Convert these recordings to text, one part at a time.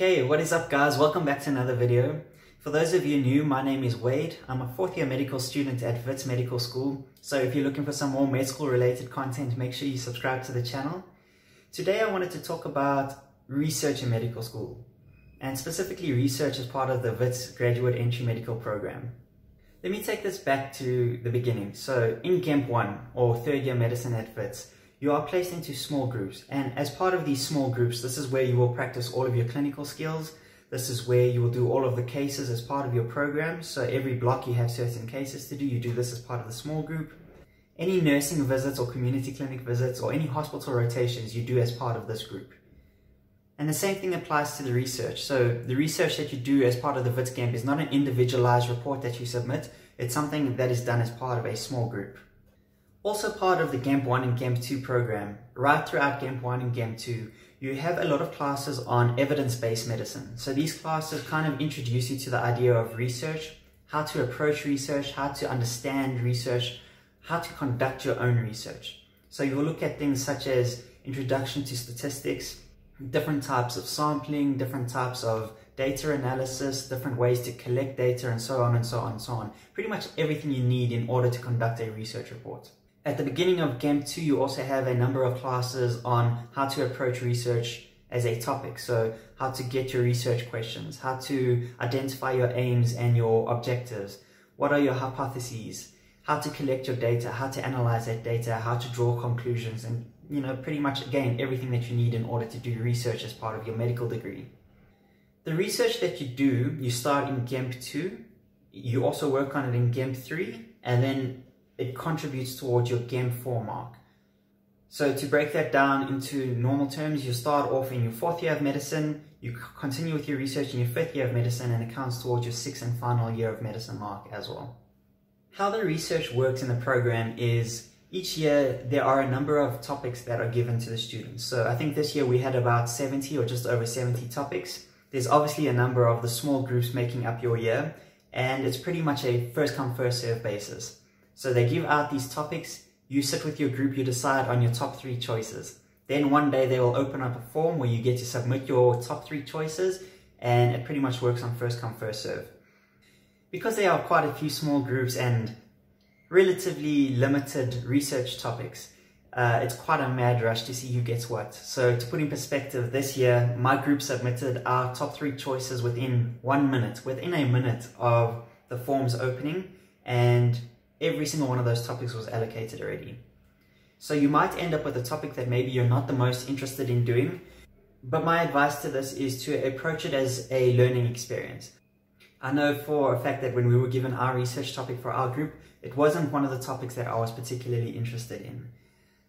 Okay, what is up guys? Welcome back to another video. For those of you new, my name is Wade. I'm a fourth year medical student at Wits Medical School. So if you're looking for some more med school related content, make sure you subscribe to the channel. Today I wanted to talk about research in medical school and specifically research as part of the Wits Graduate Entry Medical Program. Let me take this back to the beginning. So in GEMP 1 or third year medicine at Wits, you are placed into small groups. And as part of these small groups, this is where you will practice all of your clinical skills. This is where you will do all of the cases as part of your program. So every block you have certain cases to do. You do this as part of the small group. Any nursing visits or community clinic visits or any hospital rotations you do as part of this group. And the same thing applies to the research. So the research that you do as part of the WITS GEMP is not an individualized report that you submit. It's something that is done as part of a small group. Also part of the GEMP 1 and GEMP 2 program, right throughout GEMP 1 and GEMP 2, you have a lot of classes on evidence-based medicine. So these classes kind of introduce you to the idea of research, how to approach research, how to understand research, how to conduct your own research. So you will look at things such as introduction to statistics, different types of sampling, different types of data analysis, different ways to collect data, and so on and so on and so on. Pretty much everything you need in order to conduct a research report. At the beginning of GEMP 2, you also have a number of classes on how to approach research as a topic. So how to get your research questions, how to identify your aims and your objectives, what are your hypotheses, how to collect your data, how to analyze that data, how to draw conclusions, and you know, pretty much again, everything that you need in order to do research as part of your medical degree. The research that you do, you start in GEMP 2, you also work on it in GEMP 3, and then it contributes towards your GEMP 4 mark. So to break that down into normal terms, you start off in your fourth year of medicine, you continue with your research in your fifth year of medicine, and it counts towards your sixth and final year of medicine mark as well. How the research works in the program is each year there are a number of topics that are given to the students. So I think this year we had about 70 or just over 70 topics. There's obviously a number of the small groups making up your year, and it's pretty much a first come, first serve basis. So they give out these topics, you sit with your group, you decide on your top three choices. Then one day they will open up a form where you get to submit your top three choices and it pretty much works on first come, first serve. Because there are quite a few small groups and relatively limited research topics, uh, it's quite a mad rush to see who gets what. So to put in perspective, this year, my group submitted our top three choices within one minute, within a minute of the forms opening. And every single one of those topics was allocated already. So you might end up with a topic that maybe you're not the most interested in doing, but my advice to this is to approach it as a learning experience. I know for a fact that when we were given our research topic for our group, it wasn't one of the topics that I was particularly interested in.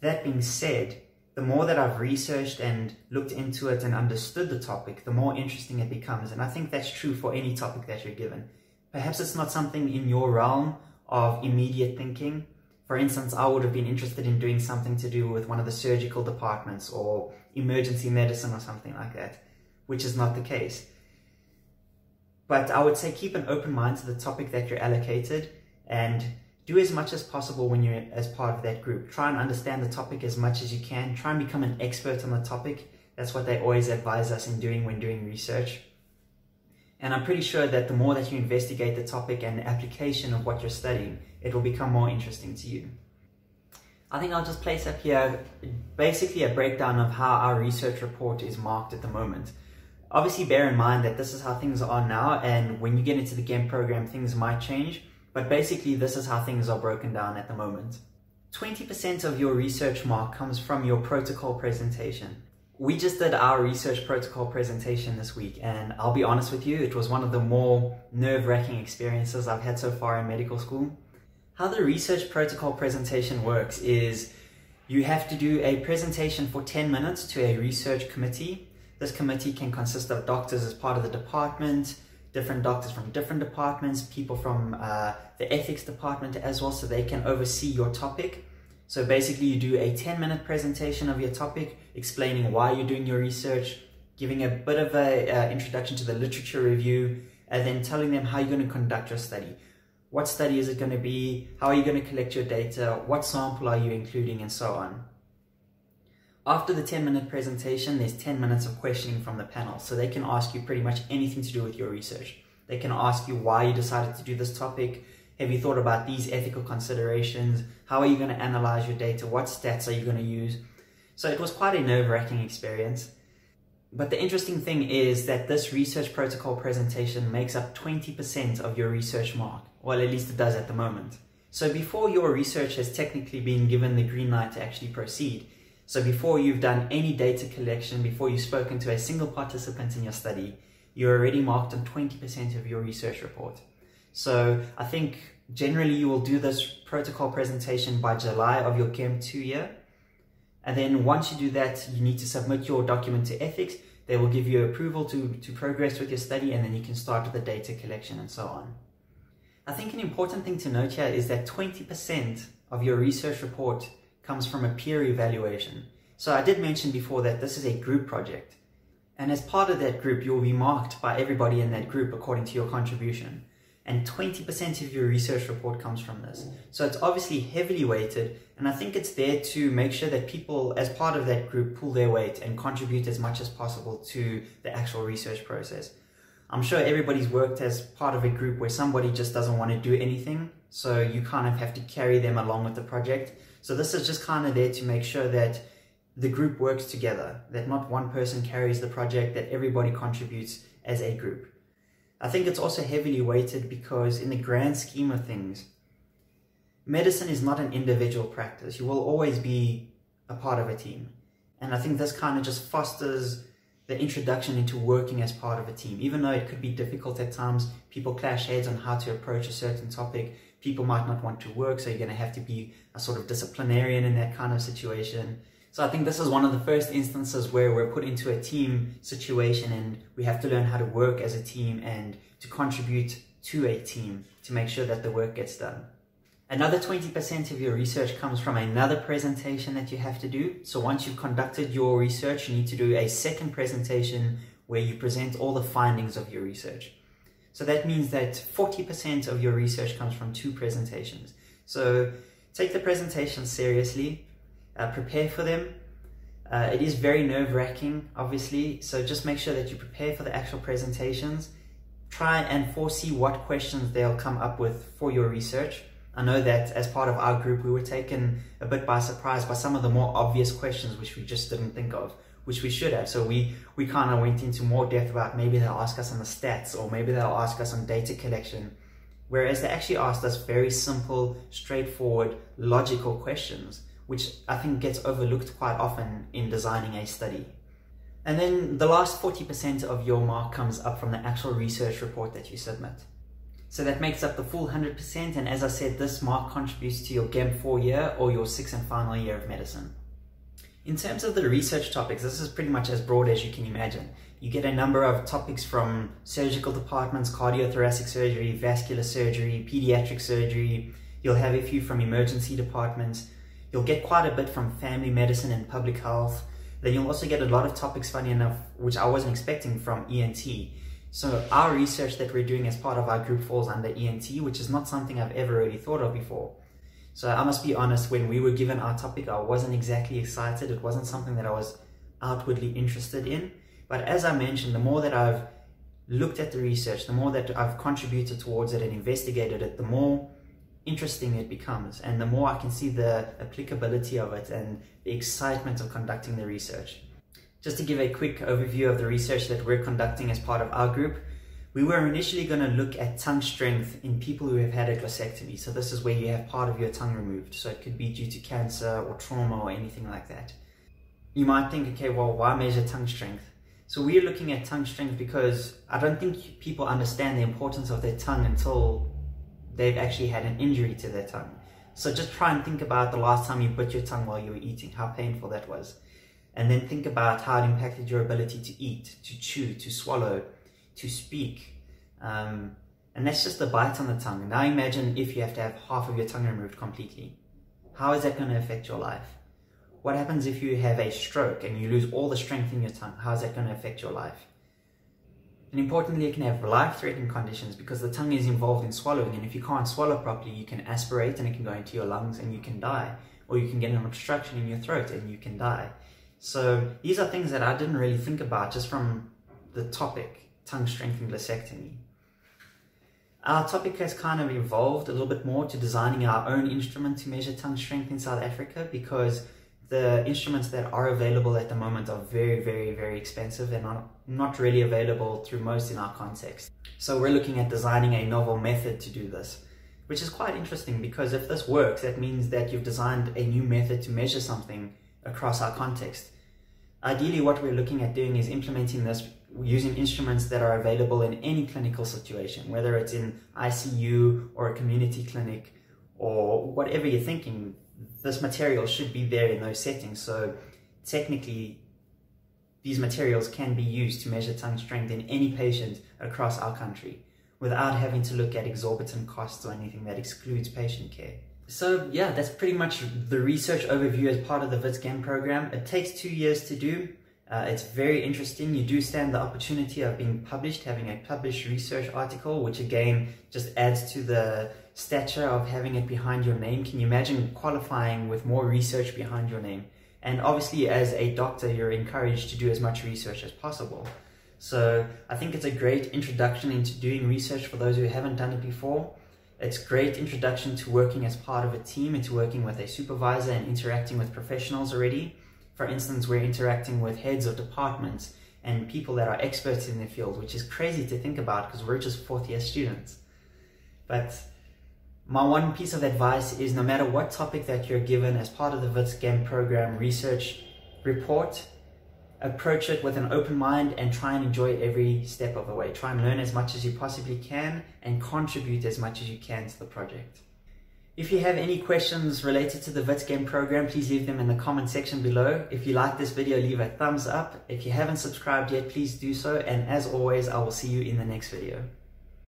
That being said, the more that I've researched and looked into it and understood the topic, the more interesting it becomes. And I think that's true for any topic that you're given. Perhaps it's not something in your realm of immediate thinking. For instance, I would have been interested in doing something to do with one of the surgical departments or emergency medicine or something like that, which is not the case. But I would say keep an open mind to the topic that you're allocated and do as much as possible when you're as part of that group. Try and understand the topic as much as you can. Try and become an expert on the topic. That's what they always advise us in doing when doing research. And I'm pretty sure that the more that you investigate the topic and the application of what you're studying, it will become more interesting to you. I think I'll just place up here basically a breakdown of how our research report is marked at the moment. Obviously bear in mind that this is how things are now and when you get into the GEMP program things might change, but basically this is how things are broken down at the moment. 20% of your research mark comes from your protocol presentation we just did our research protocol presentation this week, and I'll be honest with you, it was one of the more nerve wracking experiences I've had so far in medical school. How the research protocol presentation works is you have to do a presentation for 10 minutes to a research committee. This committee can consist of doctors as part of the department, different doctors from different departments, people from uh, the ethics department as well, so they can oversee your topic. So basically you do a 10 minute presentation of your topic, explaining why you're doing your research, giving a bit of a uh, introduction to the literature review, and then telling them how you're going to conduct your study. What study is it going to be? How are you going to collect your data? What sample are you including and so on. After the 10 minute presentation, there's 10 minutes of questioning from the panel. So they can ask you pretty much anything to do with your research. They can ask you why you decided to do this topic. Have you thought about these ethical considerations? How are you going to analyze your data? What stats are you going to use? So it was quite a nerve wracking experience. But the interesting thing is that this research protocol presentation makes up 20% of your research mark. Well, at least it does at the moment. So before your research has technically been given the green light to actually proceed, so before you've done any data collection, before you've spoken to a single participant in your study, you're already marked on 20% of your research report. So I think generally you will do this protocol presentation by July of your GEMP 2 year. And then once you do that, you need to submit your document to ethics. They will give you approval to, to progress with your study and then you can start with the data collection and so on. I think an important thing to note here is that 20% of your research report comes from a peer evaluation. So I did mention before that this is a group project. And as part of that group, you'll be marked by everybody in that group according to your contribution. And 20% of your research report comes from this. So it's obviously heavily weighted. And I think it's there to make sure that people, as part of that group, pull their weight and contribute as much as possible to the actual research process. I'm sure everybody's worked as part of a group where somebody just doesn't want to do anything. So you kind of have to carry them along with the project. So this is just kind of there to make sure that the group works together, that not one person carries the project, that everybody contributes as a group. I think it's also heavily weighted because in the grand scheme of things, medicine is not an individual practice. You will always be a part of a team. And I think this kind of just fosters the introduction into working as part of a team. Even though it could be difficult at times, people clash heads on how to approach a certain topic. People might not want to work, so you're going to have to be a sort of disciplinarian in that kind of situation. So I think this is one of the first instances where we're put into a team situation and we have to learn how to work as a team and to contribute to a team to make sure that the work gets done. Another 20% of your research comes from another presentation that you have to do. So once you've conducted your research, you need to do a second presentation where you present all the findings of your research. So that means that 40% of your research comes from two presentations. So take the presentations seriously, uh, prepare for them. Uh, it is very nerve wracking, obviously, so just make sure that you prepare for the actual presentations. Try and foresee what questions they'll come up with for your research. I know that as part of our group, we were taken a bit by surprise by some of the more obvious questions which we just didn't think of, which we should have. So we, we kind of went into more depth about maybe they'll ask us on the stats or maybe they'll ask us on data collection. Whereas they actually asked us very simple, straightforward, logical questions, which I think gets overlooked quite often in designing a study. And then the last 40% of your mark comes up from the actual research report that you submit. So that makes up the full 100%. And as I said, this mark contributes to your GEMP 4 year or your sixth and final year of medicine. In terms of the research topics, this is pretty much as broad as you can imagine. You get a number of topics from surgical departments, cardiothoracic surgery, vascular surgery, pediatric surgery. You'll have a few from emergency departments. You'll get quite a bit from family medicine and public health. Then you'll also get a lot of topics, funny enough, which I wasn't expecting from ENT. So our research that we're doing as part of our group falls under ENT, which is not something I've ever really thought of before. So I must be honest, when we were given our topic, I wasn't exactly excited. It wasn't something that I was outwardly interested in. But as I mentioned, the more that I've looked at the research, the more that I've contributed towards it and investigated it, the more interesting it becomes and the more I can see the applicability of it and the excitement of conducting the research. Just to give a quick overview of the research that we're conducting as part of our group, we were initially going to look at tongue strength in people who have had a glossectomy. So this is where you have part of your tongue removed. So it could be due to cancer or trauma or anything like that. You might think, okay, well, why measure tongue strength? So we're looking at tongue strength because I don't think people understand the importance of their tongue until they've actually had an injury to their tongue. So just try and think about the last time you bit your tongue while you were eating, how painful that was and then think about how it impacted your ability to eat, to chew, to swallow, to speak. Um, and that's just the bite on the tongue. Now imagine if you have to have half of your tongue removed completely. How is that going to affect your life? What happens if you have a stroke and you lose all the strength in your tongue? How is that going to affect your life? And importantly, it can have life-threatening conditions because the tongue is involved in swallowing. And if you can't swallow properly, you can aspirate and it can go into your lungs and you can die. Or you can get an obstruction in your throat and you can die. So these are things that I didn't really think about just from the topic, tongue strengthening glossectomy. Our topic has kind of evolved a little bit more to designing our own instrument to measure tongue strength in South Africa because the instruments that are available at the moment are very, very, very expensive and are not really available through most in our context. So we're looking at designing a novel method to do this, which is quite interesting because if this works, that means that you've designed a new method to measure something across our context. Ideally, what we're looking at doing is implementing this using instruments that are available in any clinical situation, whether it's in ICU or a community clinic or whatever you're thinking, this material should be there in those settings. So technically, these materials can be used to measure tongue strength in any patient across our country without having to look at exorbitant costs or anything that excludes patient care. So yeah, that's pretty much the research overview as part of the WITS-GEMP program. It takes two years to do. Uh, it's very interesting. You do stand the opportunity of being published, having a published research article, which again just adds to the stature of having it behind your name. Can you imagine qualifying with more research behind your name? And obviously, as a doctor, you're encouraged to do as much research as possible. So I think it's a great introduction into doing research for those who haven't done it before. It's great introduction to working as part of a team, into working with a supervisor and interacting with professionals already. For instance, we're interacting with heads of departments and people that are experts in their field, which is crazy to think about because we're just fourth year students. But my one piece of advice is no matter what topic that you're given as part of the WITS-GEMP program research report, approach it with an open mind and try and enjoy every step of the way. Try and learn as much as you possibly can and contribute as much as you can to the project. If you have any questions related to the WITS-GEMP program, please leave them in the comment section below. If you like this video, leave a thumbs up. If you haven't subscribed yet, please do so. And as always, I will see you in the next video.